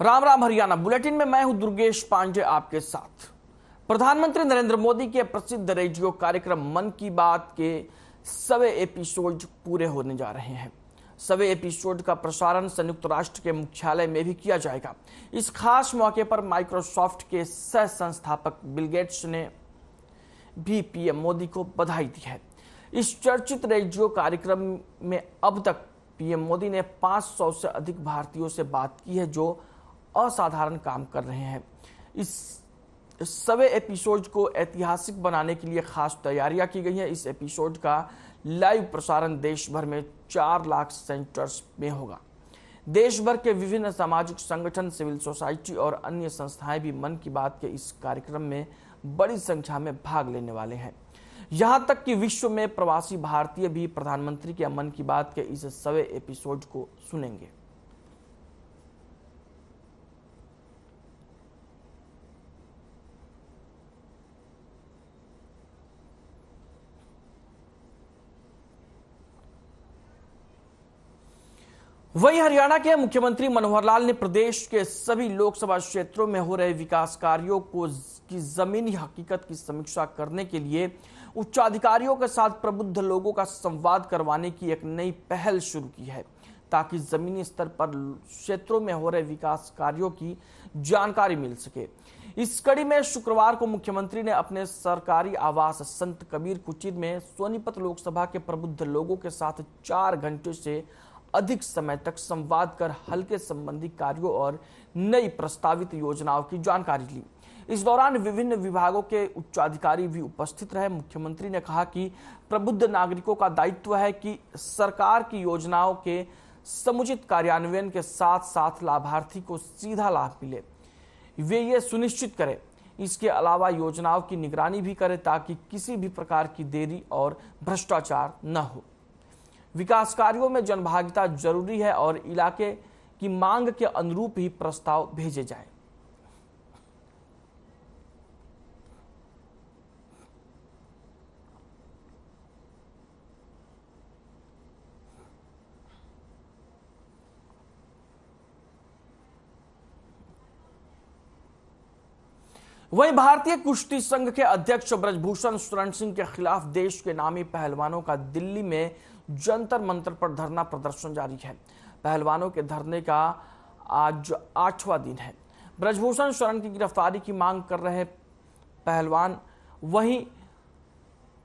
Ram Ram Haryana. Bulletin में मैं हूँ दुर्गेश पांडे आपके साथ। प्रधानमंत्री नरेंद्र मोदी के प्रसिद्ध रेडियो कार्यक्रम मन की बात के सवे एपिसोड पूरे होने जा रहे हैं। सवे एपिसोड का प्रसारण संयुक्त राष्ट्र के मुख्यालय में भी किया जाएगा। इस खास मौके पर माइक्रोसॉफ्ट के सह संस्थापक बिलगेट्स ने भी पीएम मोदी को बधाई दी है। इस चर्चित रेडियो कार्यक्रम में अब तक पीएम मोदी ने 500 से अधिक भारतीयों से बात की है, जो असाधारण काम कर रहे हैं। इस सवे एपिसोड को ऐतिहासिक बनाने के लिए खास तैयारियाँ की गई हैं। इस एपिसोड का लाइव प्रसारण देश भर में चार लाख सेंटर्स में होगा। देश भर के विभिन्न सामाजिक संगठन, सिविल सोसाइटी और अन्य संस्थाएँ भी मन की बात के इस कार्यक्रम में बड़ी संख्या में भाग लेने वाले हैं। यहाँ तक कि विश्व में प्रवासी भारतीय भी प्रधानमंत्री के मन की बात के इस सवे एपिसोड को सुनेंगे। वहीं हरियाणा के मुख्यमंत्री मनोहर लाल ने प्रदेश के सभी लोकसभा क्षेत्रों में हो रहे विकास कार्यों को की जमीनी हकीकत की समीक्षा करने के लिए उच्चाधिकारियों के साथ प्रबुद्ध लोगों का संवाद करवाने की एक नई पहल शुरू की है, ताकि जमीनी स्तर पर क्षेत्रों में हो रहे विकास कार्यों की जानकारी मिल सके। इस कड़ी में शुक्रवार को मुख्यमंत्री ने अपने सरकारी आवास संत कबीर कुचिर में सोनीपत लोकसभा के प्रबुद्ध लोगों के साथ चार घंटे से अधिक समय तक संवाद कर हल्के संबंधी कार्यों और नई प्रस्तावित योजनाओं की जानकारी ली। इस दौरान विभिन्न विभागों के उच्चाधिकारी भी उपस्थित रहे। मुख्यमंत्री ने कहा कि प्रबुद्ध नागरिकों का दायित्व है कि सरकार की योजनाओं के समुचित कार्यान्वयन के साथ साथ लाभार्थी को सीधा लाभ मिले। वे ये सुनिश्चित करें। इसके अलावा योजनाओं की निगरानी भी करें ताकि किसी भी प्रकार की देरी और भ्रष्टाचार न हो। विकास कार्यों में जनभागिता ज़रूरी है और इलाके की मांग के अनुरूप ही प्रस्ताव भेजे जाए। वहीं भारतीय कुश्ती संघ के अध्यक्ष ब्रजभूषण शरण सिंह के खिलाफ देश के नामी पहलवानों का दिल्ली में जंतर मंत्र पर धरना प्रदर्शन जारी है। पहलवानों के धरने का आज आठवां दिन है। ब्रजभूषण शरण की गिरफ्तारी की मांग कर रहे पहलवान, वहीं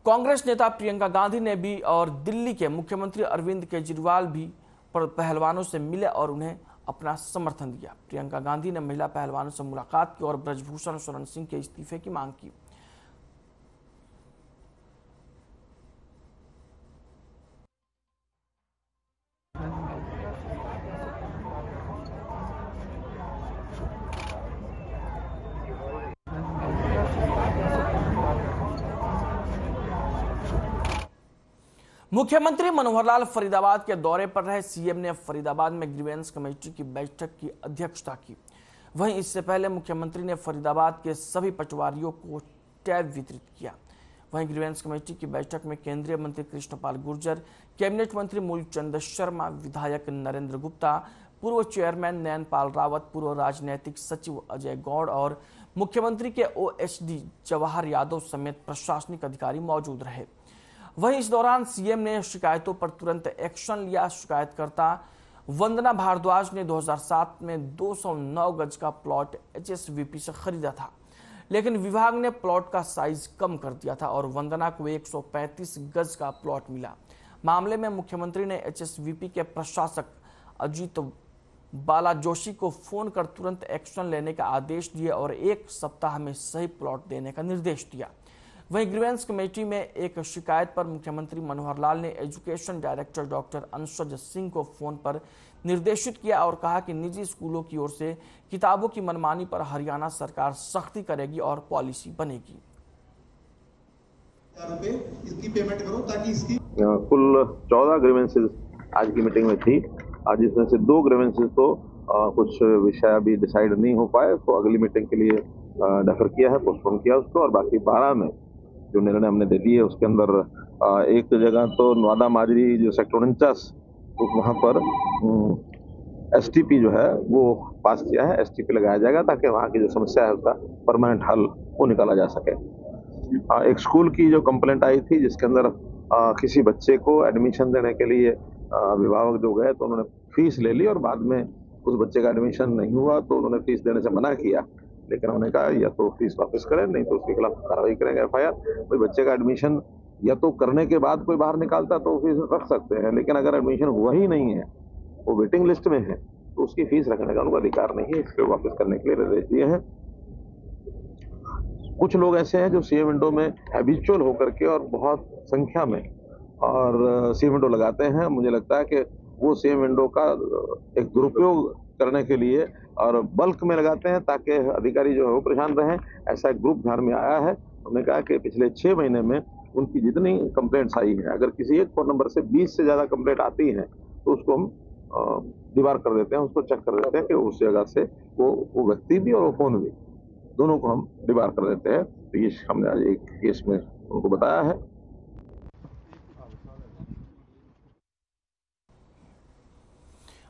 कांग्रेस नेता प्रियंका गांधी ने भी और दिल्ली के मुख्यमंत्री अरविंद केजरीवाल भी पहलवानों से मिले और उन्हें अपना समर्थन दिया। प्रियंका गांधी ने महिला पहलवानों से मुलाकात की और ब्रजभूषण शरण सिंह के इस्तीफे की मांग की। मुख्यमंत्री मनोहर लाल फरीदाबाद के दौरे पर रहे। सीएम ने फरीदाबाद में ग्रीवेंस कमेटी की बैठक की अध्यक्षता की। वहीं इससे पहले मुख्यमंत्री ने फरीदाबाद के सभी पटवारियों को टैब वितरित किया। वहीं ग्रीवेंस कमेटी की बैठक में केंद्रीय मंत्री कृष्णपाल गुर्जर कैबिनेट मंत्री मूलचंद शर्मा, विधायक नरेंद्र गुप्ता, पूर्व चेयरमैन नयन पाल रावत, पूर्व राजनैतिक सचिव अजय गौड़ और मुख्यमंत्री के ओएसडी जवाहर यादव समेत प्रशासनिक अधिकारी मौजूद रहे। वहीं इस दौरान सीएम ने शिकायतों पर तुरंत एक्शन लिया। शिकायतकर्ता वंदना भारद्वाज ने 2007 में 209 गज का प्लॉट एचएसवीपी से खरीदा था, लेकिन विभाग ने प्लॉट का साइज़ कम कर दिया था और वंदना को 135 गज का प्लॉट मिला। मामले में मुख्यमंत्री ने एचएसवीपी के प्रशासक अजीत बाला जोशी को फ़ोन कर तुरंत एक्शन लेने का आदेश दिए और एक सप्ताह में सही प्लॉट देने का निर्देश दिया। वहीं ग्रीवेंस कमेटी में एक शिकायत पर मुख्यमंत्री मनोहर लाल ने education director doctor Anshaj Singh को फ़ोन पर निर्देशित किया और कहा कि निजी स्कूलों की ओर से किताबों की मनमानी पर हरियाणा सरकार सख्ती करेगी और पॉलिसी बनेगी। इसकी पेमेंट करो ताकि इसकी कुल चौदह ग्रीवेंसेज आज की मीटिंग में थी। आज इसमें से दो ग्रीवेंसेज तो आ, कुछ विषय अभी डिसाइड नहीं हो पाए तो अगली मीटिंग के लिए डेफर किया है पोस्टपोन किया उसको और बाकी बारह में जो निर्णय हमने दे दिए, उसके अंदर एक जगह तो नवादा माजरी जो सेक्टर उनचास वहाँ पर एसटीपी जो है, वो पास किया है। एसटीपी लगाया जाएगा ताकि वहाँ की जो समस्या है उसका परमानेंट हल वो निकाला जा सके। एक स्कूल की जो कंप्लेंट आई थी, जिसके अंदर किसी बच्चे को एडमिशन देने के लिए अभिभावक जो गए तो उन्होंने फ़ीस ले ली और बाद में उस बच्चे का एडमिशन नहीं हुआ तो उन्होंने फ़ीस देने से मना किया। लेकिन उन्होंने कहा, या तो फ़ीस वापस करें, नहीं तो उसके खिलाफ कार्रवाई करेंगे एफ़ कोई बच्चे का एडमिशन या तो करने के बाद कोई बाहर निकालता तो फ़ीस रख सकते हैं, लेकिन अगर एडमिशन हुआ ही नहीं है, वो वेटिंग लिस्ट में है तो उसकी फ़ीस रखने का उनका अधिकार नहीं है इसको वापस करने के लिए निर्देश दिए हैं। कुछ लोग ऐसे हैं जो सीएम विंडो में हैबिचुअल होकर के और बहुत संख्या में, और सीएम विंडो लगाते हैं। मुझे लगता है कि वो सीएम विंडो का, एक दुरुपयोग करने के लिए और बल्क में लगाते हैं ताकि अधिकारी जो है वो परेशान रहें। ऐसा ग्रुप ध्यान में आया है। उन्होंने कहा कि पिछले छः महीने में उनकी जितनी कंप्लेंट्स आई हैं, अगर किसी एक फ़ोन नंबर से 20 से ज़्यादा कंप्लेंट आती हैं तो उसको हम दीवार कर देते हैं, उसको चेक कर देते हैं कि उस जगह से वो वो व्यक्ति भी और वो फ़ोन भी। दोनों को हम दीवार कर देते हैं। तो ये हमने आज एक केस में उनको बताया है।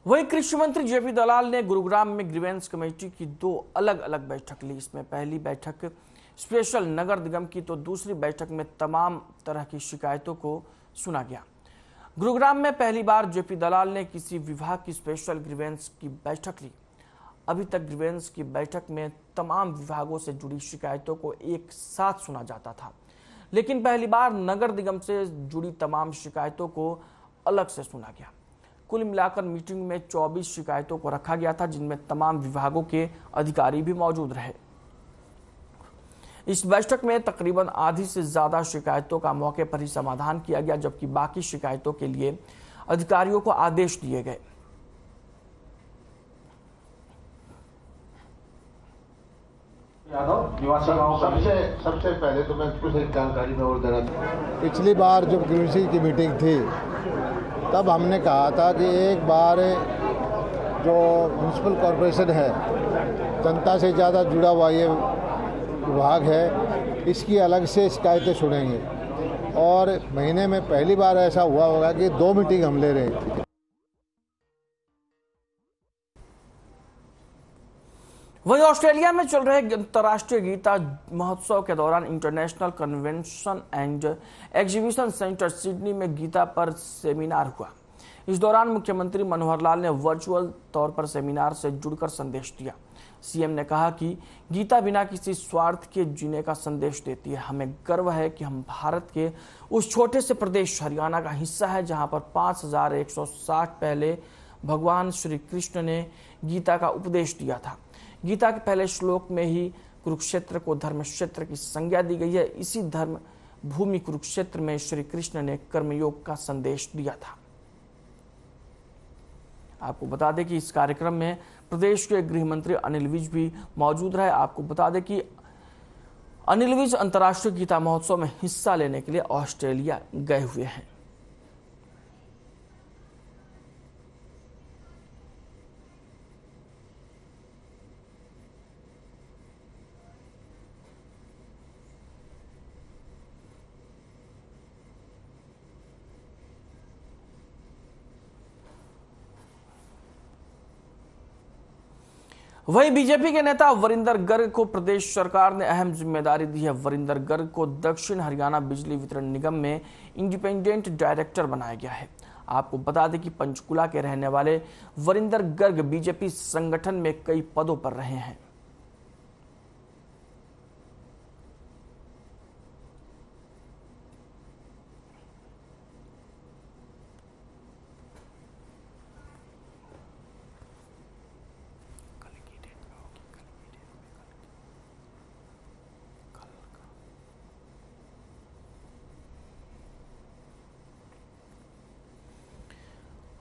वही कृषि मंत्री जेपी दलाल ने गुरुग्राम में ग्रीवेंस कमेटी की दो अलग अलग बैठक ली। इसमें पहली बैठक स्पेशल नगर निगम की तो दूसरी बैठक में तमाम तरह की शिकायतों को सुना गया। गुरुग्राम में पहली बार जेपी दलाल ने किसी विभाग की स्पेशल ग्रीवेंस की बैठक ली। अभी तक ग्रीवेंस की बैठक में तमाम विभागों से जुड़ी शिकायतों को एक साथ सुना जाता था। लेकिन पहली बार नगर निगम से जुड़ी तमाम शिकायतों को अलग से सुना गया। कुल मिलाकर मीटिंग में 24 शिकायतों को रखा गया था जिनमें तमाम विभागों के अधिकारी भी मौजूद रहे। इस बैठक में तकरीबन आधी से ज़्यादा शिकायतों का मौके पर ही समाधान किया गया जबकि बाकी शिकायतों के लिए अधिकारियों को आदेश दिए गए। सबसे सबसे पहले तो मैं कुछ जानकारी में और देना पिछली बार जब कृषि की मीटिंग थी तब हमने कहा था कि एक बार जो म्यूनसिपल कॉरपोरेशन है, जनता से ज़्यादा जुड़ा हुआ ये विभाग है, इसकी अलग से शिकायतें सुनेंगे। और महीने में पहली बार ऐसा हुआ होगा कि दो मीटिंग हम ले रहे हैं। वहीं ऑस्ट्रेलिया में चल रहे अंतर्राष्ट्रीय गीता महोत्सव के दौरान international convention and exhibition centre Sydney में गीता पर सेमिनार हुआ। इस दौरान मुख्यमंत्री मनोहर लाल ने वर्चुअल तौर पर सेमिनार से जुड़कर संदेश दिया। सीएम ने कहा कि गीता बिना किसी स्वार्थ के जीने का संदेश देती है। हमें गर्व है कि हम भारत के उस छोटे से प्रदेश, हरियाणा का हिस्सा है, जहाँ पर 5160 पहले भगवान श्री कृष्ण ने गीता का उपदेश दिया था। गीता के पहले श्लोक में ही कुरुक्षेत्र को धर्म क्षेत्र की संज्ञा दी गई है। इसी धर्म भूमि कुरुक्षेत्र में श्री कृष्ण ने कर्मयोग का संदेश दिया था। आपको बता दें कि इस कार्यक्रम में प्रदेश के गृह मंत्री अनिल विज भी मौजूद रहे। आपको बता दें कि अनिल विज अंतर्राष्ट्रीय गीता महोत्सव में हिस्सा लेने के लिए ऑस्ट्रेलिया गए हुए हैं। वहीं बीजेपी के नेता वरिंदर गर्ग को प्रदेश सरकार ने अहम ज़िम्मेदारी दी है। वरिंदर गर्ग को दक्षिण हरियाणा बिजली वितरण निगम में इंडिपेंडेंट डायरेक्टर बनाया गया है। आपको बता दें कि पंचकुला के रहने वाले वरिंदर गर्ग बीजेपी संगठन में कई पदों पर रहे हैं।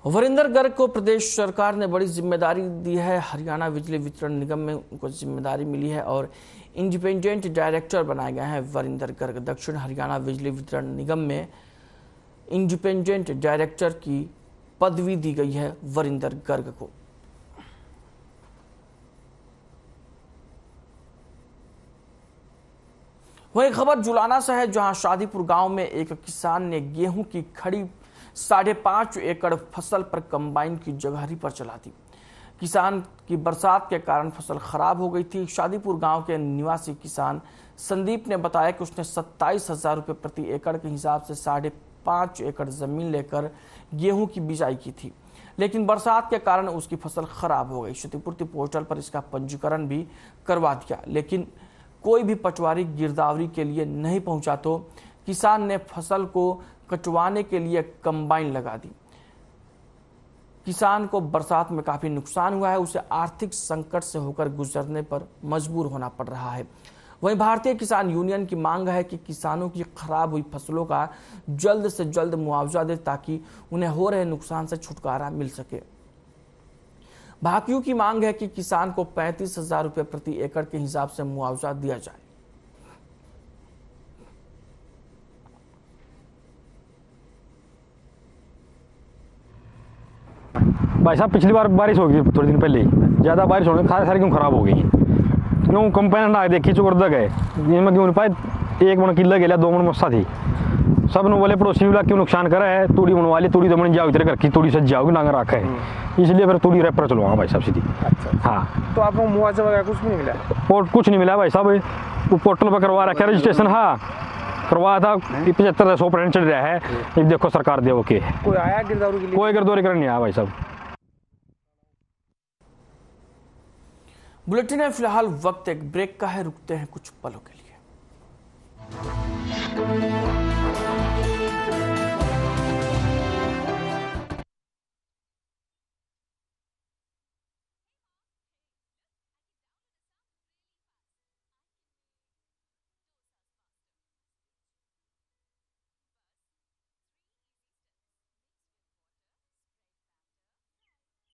वरिंदर गर्ग को प्रदेश सरकार ने बड़ी ज़िम्मेदारी दी है। हरियाणा बिजली वितरण निगम में उनको ज़िम्मेदारी मिली है और इंडिपेंडेंट डायरेक्टर बनाए गए हैं वरिंदर गर्ग। दक्षिण हरियाणा बिजली वितरण निगम में इंडिपेंडेंट डायरेक्टर की पदवी दी गई है वरिंदर गर्ग को। वही खबर जुलाना से है, जहाँ शादीपुर गाँव में एक किसान ने गेहूँ की खड़ी साढ़े पाँच एकड़ फ़सल पर कंबाइन की जगहरी पर चला दी। किसान की बरसात के कारण फ़सल खराब हो गई थी। शादीपुर गाँव के निवासी किसान संदीप ने बताया कि उसने सत्ताईस हज़ार रुपये प्रति एकड़ के हिसाब से साढ़े पाँच एकड़ ज़मीन लेकर गेहूँ की बिजाई की थी। लेकिन बरसात के कारण उसकी फ़सल खराब हो गई। क्षतिपूर्ति पोर्टल पर इसका पंजीकरण भी करवा दिया। लेकिन कोई भी पटवारी गिरदावरी के लिए नहीं पहुँचा तो किसान ने फ़सल को कटवाने के लिए कंबाइन लगा दी। किसान को बरसात में काफ़ी नुकसान हुआ है, उसे आर्थिक संकट से होकर गुजरने पर मजबूर होना पड़ रहा है। वहीं भारतीय किसान यूनियन की मांग है कि किसानों की खराब हुई फ़सलों का जल्द से जल्द मुआवजा दे ताकि उन्हें हो रहे नुकसान से छुटकारा मिल सके। भाकियों की मांग है कि किसान को पैंतीस हज़ार रुपये प्रति एकड़ के हिसाब से मुआवजा दिया जाए। भाई साहब पिछली बार बारिश हो गई थोड़े दिन पहले ही। ज़्यादा बारिश होने खास सारी क्यों खराब हो गई? क्यों कंपेन ना देखी चुकर गए? इनमें क्यों पाए? एक मन किला गया दो मन मस्सा थी। सबने बोले पड़ोसी वाला क्यों नुकसान करा है? तूड़ी बनवा ली तूड़ी तो मन जाओ तेरे घर की तूड़ी से जाओगी नांगर रखा है। इसलिए फिर तूड़ी रेपर चलवाऊँगा भाई साहब सीधी। हाँ। तो आपको मुआवजा वगैरह कुछ नहीं मिला? पोर्ट कुछ नहीं मिला भाई साहब। वो पोर्टल पर करवा रखा है रजिस्ट्रेशन हाँ। करवाया था पचहत्तर सौ परसेंट चल रहा है। देखो सरकार दे ओके। कोई आया गिरदावरी कोई गर्दौरी करने नहीं आया भाई साहब। बुलेटिन है फ़िलहाल वक्त एक ब्रेक का है रुकते हैं कुछ पलों के लिए।